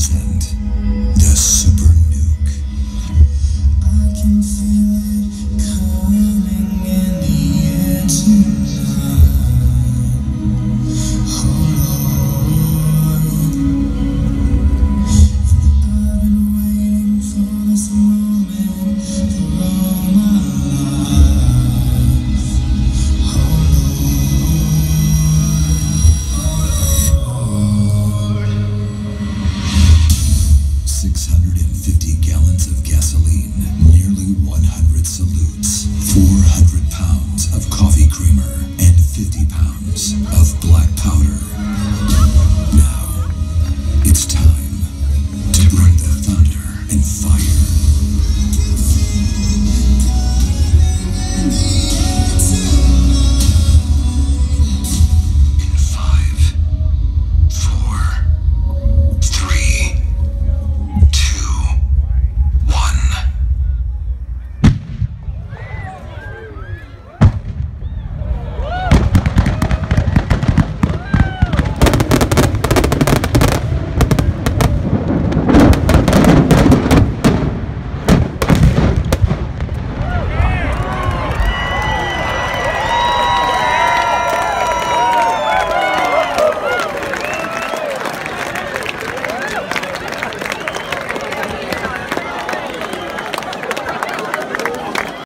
Graceland, the super nuke. 600.